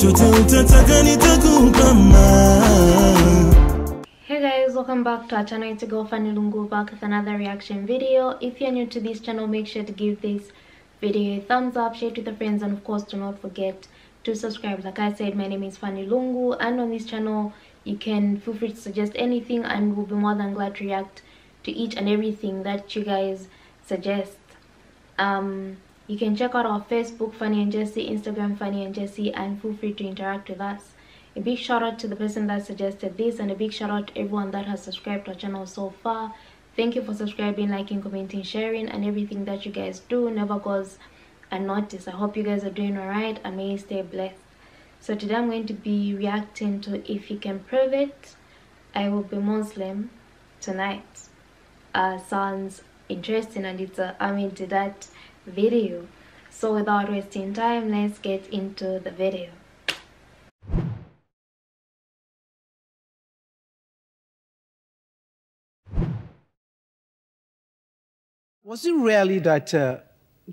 Hey guys, welcome back to our channel. It's your girl Fanny Lungu back with another reaction video. If you're new to this channel, make sure to give this video a thumbs up, share it with your friends, and of course, do not forget to subscribe. Like I said, my name is Fanny Lungu, and on this channel, you can feel free to suggest anything, and we'll be more than glad to react to each and everything that you guys suggest. Um, you can check out our Facebook, Fanny and Jessy, Instagram, Fanny and Jessy, and feel free to interact with us. A big shout out to the person that suggested this, and a big shout out to everyone that has subscribed to our channel so far. Thank you for subscribing, liking, commenting, sharing, and everything that you guys do never goes unnoticed. I hope you guys are doing alright and may you stay blessed. So today I'm going to be reacting to If You Can Prove It, I Will Be Muslim tonight. Uh, sounds interesting and it's a, I'm into that video. So without wasting time, let's get into the video. Was it really that uh,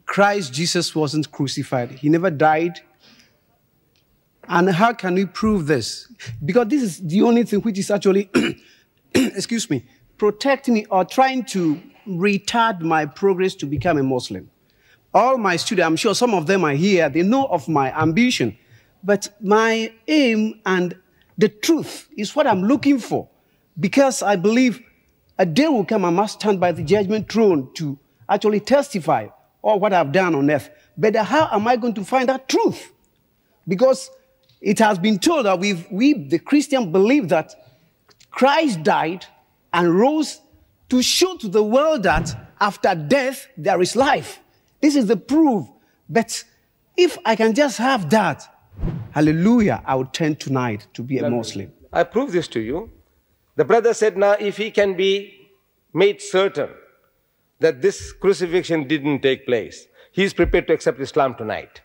Christ Jesus wasn't crucified? He never died? And how can we prove this? Because this is the only thing which is actually, excuse me, protecting me or trying to retard my progress to become a Muslim. All my students, I'm sure some of them are here, they know of my ambition. But my aim and the truth is what I'm looking for. Because I believe a day will come I must stand by the judgment throne to actually testify all what I've done on earth. But how am I going to find that truth? Because it has been told that we we, the Christian, believe that Christ died and rose to show to the world that after death there is life. This is the proof. But if I can just have that, hallelujah, I would turn tonight to be a Muslim. I prove this to you. The brother said, now if he can be made certain that this crucifixion didn't take place, he is prepared to accept Islam tonight.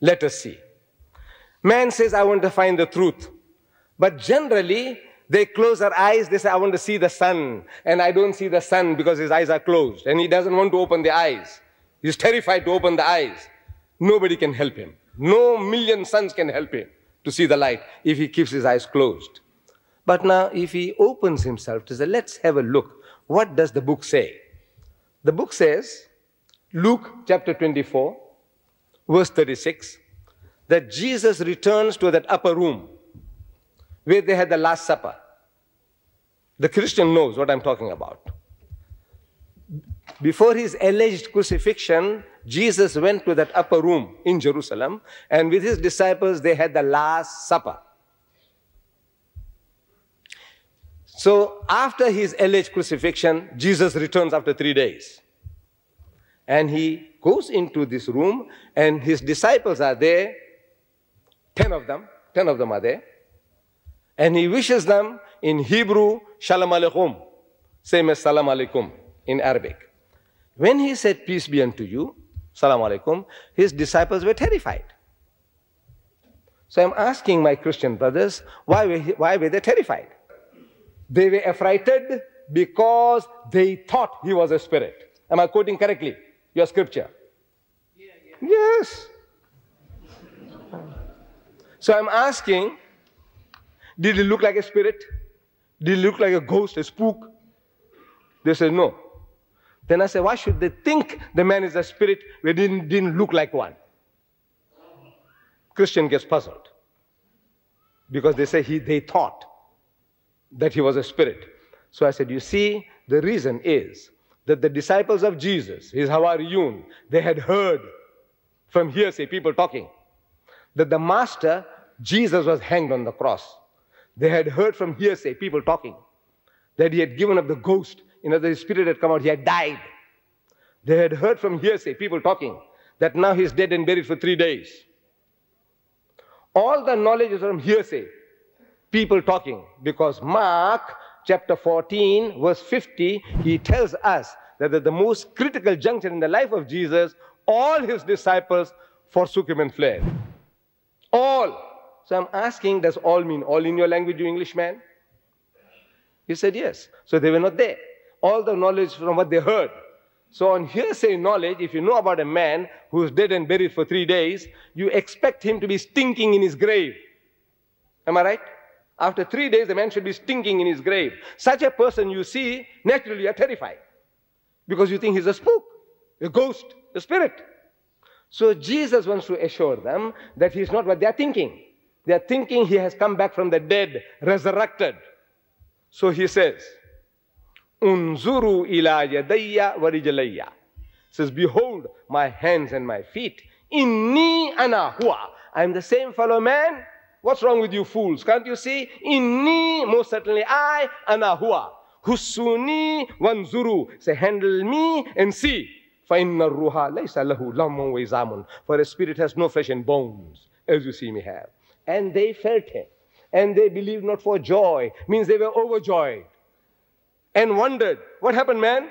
Let us see. Man says, I want to find the truth. But generally, they close their eyes. They say, I want to see the sun. And I don't see the sun because his eyes are closed. And he doesn't want to open the eyes. He's terrified to open the eyes. Nobody can help him. No million suns can help him to see the light if he keeps his eyes closed. But now, if he opens himself to say, let's have a look. What does the book say? The book says, Luke chapter 24, verse 36, that Jesus returns to that upper room where they had the Last Supper. The Christian knows what I'm talking about. Before his alleged crucifixion, Jesus went to that upper room in Jerusalem, and with his disciples, they had the Last Supper. So, after his alleged crucifixion, Jesus returns after three days. And he goes into this room, and his disciples are there, 10 of them, 10 of them are there. And he wishes them in Hebrew, Shalom Aleichem, same as Salam Alaikum in Arabic. When he said, Peace be unto you, Salam Alaikum, his disciples were terrified. So I'm asking my Christian brothers, why were, why were they terrified? They were affrighted because they thought he was a spirit. Am I quoting correctly your scripture? Yeah, yeah. Yes. So I'm asking, did he look like a spirit? Did he look like a ghost, a spook? They said no. Then I said, why should they think the man is a spirit when he didn't, didn't look like one? Christian gets puzzled because they say he, they thought that he was a spirit. So I said, you see, the reason is that the disciples of Jesus, his Hawariyun, they had heard from hearsay, people talking, that the master, Jesus, was hanged on the cross. They had heard from hearsay, people talking, that he had given up the ghost, you know, the spirit had come out, he had died. They had heard from hearsay, people talking, that now he's dead and buried for three days. All the knowledge is from hearsay, people talking, because Mark chapter 14, verse 50, he tells us that at the most critical juncture in the life of Jesus, all his disciples forsook him and fled. All. So I'm asking, does all mean all in your language, you Englishman? He said yes. So they were not there. All the knowledge from what they heard. So, on hearsay knowledge, if you know about a man who's dead and buried for three days, you expect him to be stinking in his grave. Am I right? After three days, the man should be stinking in his grave. Such a person you see, naturally you're terrified because you think he's a spook, a ghost, a spirit. So Jesus wants to assure them that he's not what they're thinking. They're thinking he has come back from the dead, resurrected. So he says, Unzuru ila yadayya wa Says, behold my hands and my feet. Inni ana huwa. I'm the same fellow man. What's wrong with you fools? Can't you see? Inni, most certainly I, ana huwa. Husuni wanzuru. Say, handle me and see. فَإِنَّ الرُّوحَ لَيْسَ لَهُ لَمٌ وَإِزَامٌ For a spirit has no flesh and bones, as you see me have. And they felt him. And they believed not for joy. Means they were overjoyed. And wondered, what happened, man?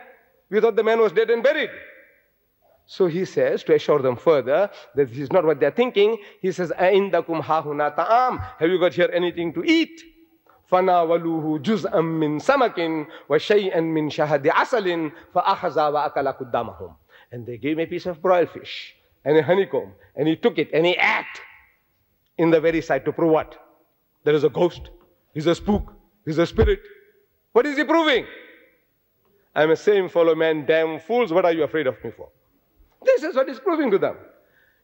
We thought the man was dead and buried. So he says, to assure them further that this is not what they're thinking, he says, أَإِنْدَكُمْ هَاهُنَا ta'am. Have you got here anything to eat? فناولوه جزءا من سمك وشيئا من شهد عسل فأخذ وأكل قدامهم and they gave him a piece of broiled fish and a honeycomb. And he took it and he ate in the very sight to prove what? There is a ghost. He's a spook. He's a spirit. what is he proving? I'm a same fellow man, damn fools. What are you afraid of me for? This is what he's proving to them.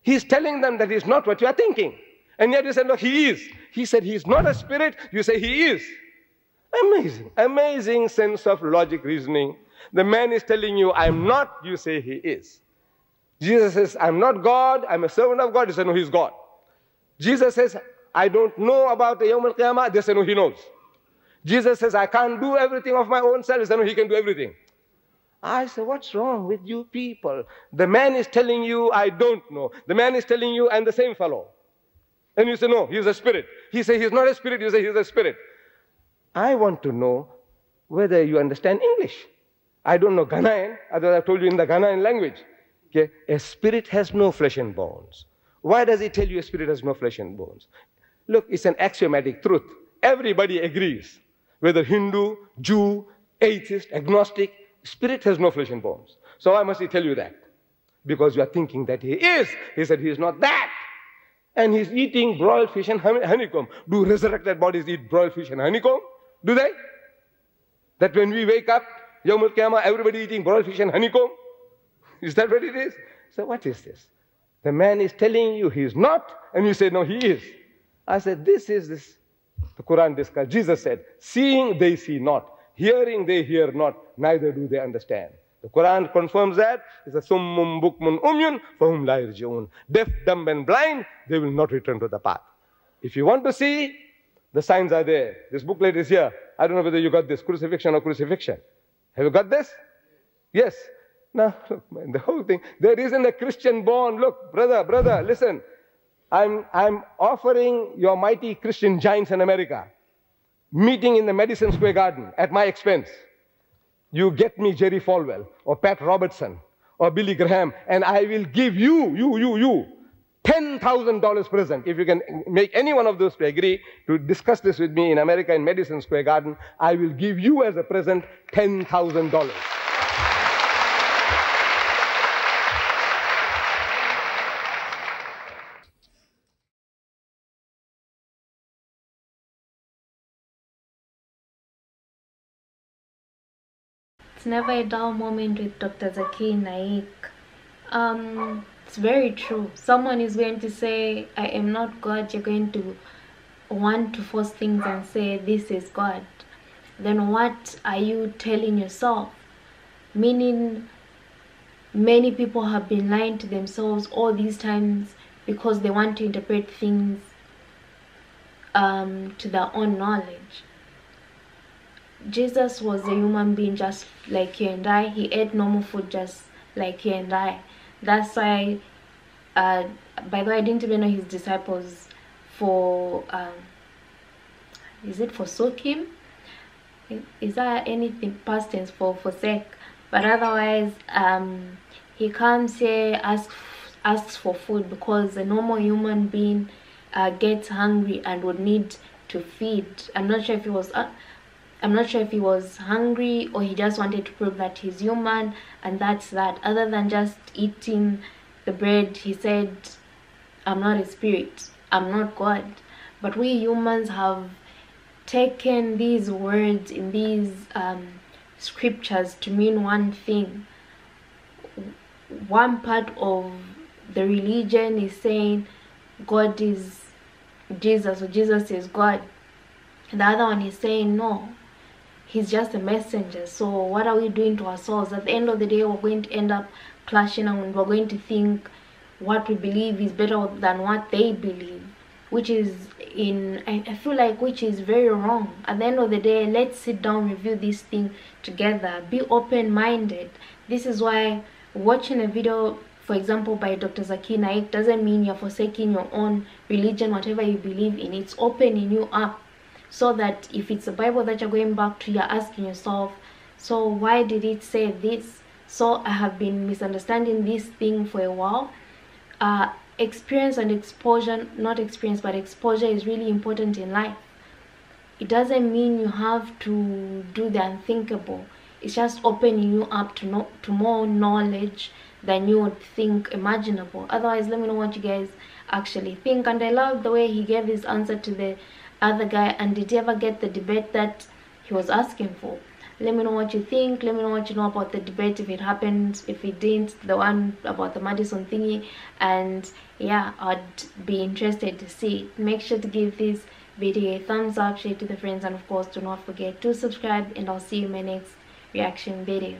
He's telling them that he's not what you are thinking. And yet you said, look, he is. He said he's not a spirit. You say he is. Amazing, amazing sense of logic reasoning the man is telling you, I'm not, you say he is. Jesus says, I'm not God, I'm a servant of God. You say, no, he's God. Jesus says, I don't know about the Yom Al-Qiyamah. They say, no, he knows. Jesus says, I can't do everything of my own self. Say, no, he can do everything. I say, what's wrong with you people? The man is telling you, I don't know. The man is telling you, I'm the same fellow. And you say, no, he's a spirit. He says, he's not a spirit. You say, he's a spirit. I want to know whether you understand English. I don't know Ghanaian, otherwise I've told you in the Ghanaian language. Okay? A spirit has no flesh and bones. Why does he tell you a spirit has no flesh and bones? Look, it's an axiomatic truth. Everybody agrees, whether Hindu, Jew, atheist, agnostic, spirit has no flesh and bones. So why must he tell you that? Because you are thinking that he is. He said he is not that. And he's eating broiled fish and honeycomb. Do resurrected bodies eat broiled fish and honeycomb? Do they? That when we wake up, Yawm al everybody eating broiled fish and honeycomb? Is that what it is? So what is this? The man is telling you he is not, and you say, no, he is. I said, this is this. The Quran discussed. Jesus said, seeing they see not, hearing they hear not, neither do they understand. The Quran confirms that. It's a summum bukmun umyun fahum la yarji'un. Deaf, dumb and blind, they will not return to the path. If you want to see, the signs are there. This booklet is here. I don't know whether you got this, crucifixion or crucifixion. Have you got this? Yes. Now, look, man, the whole thing. There isn't a Christian born. Look, brother, brother, listen. I'm, I'm offering your mighty Christian giants in America meeting in the Madison Square Garden at my expense. You get me Jerry Falwell or Pat Robertson or Billy Graham, and I will give you, you, you, you, $10,000 present. If you can make any one of those to agree to discuss this with me in America in Madison Square Garden, I will give you as a present $10,000. Never a dull moment with Dr. Zakir Naik. Um, it's very true. Someone is going to say, I am not God. You're going to want to force things and say, This is God. Then what are you telling yourself? Meaning, many people have been lying to themselves all these times because they want to interpret things um, to their own knowledge. Jesus was a human being just like you and I. He ate normal food just like you and I. That's why, uh, by the way, I didn't even know his disciples for, um, is it for him? Is that anything past tense for forsake? But otherwise, um, he comes here, asks, asks for food because a normal human being uh, gets hungry and would need to feed. I'm not sure if it was, uh, I'm not sure if he was hungry or he just wanted to prove that he's human and that's that. Other than just eating the bread, he said, I'm not a spirit, I'm not God. But we humans have taken these words in these um, scriptures to mean one thing. One part of the religion is saying God is Jesus or Jesus is God. The other one is saying no, he's just a messenger. So what are we doing to ourselves? At the end of the day, we're going to end up clashing and we're going to think what we believe is better than what they believe which is in I, feel like which is very wrong at the end of the day let's sit down review this thing together be open-minded this is why watching a video for example by dr zakir naik doesn't mean you're forsaking your own religion whatever you believe in it's opening you up so that if it's a bible that you're going back to you're asking yourself so why did it say this? So i have been misunderstanding this thing for a while. Uh, experience and exposure not experience but exposure is really important in life. It doesn't mean you have to do the unthinkable. It's just opening you up to know to more knowledge than you would think imaginable. Otherwise let me know what you guys actually think. And i love the way he gave his answer to the other guy and did he ever get the debate that he was asking for? Let me know what you think. Let me know what you know about the debate if it happened if it didn't the one about the madison thingy. And yeah i'd be interested to see. Make sure to give this video a thumbs up share to the friends and of course do not forget to subscribe and i'll see you in my next reaction video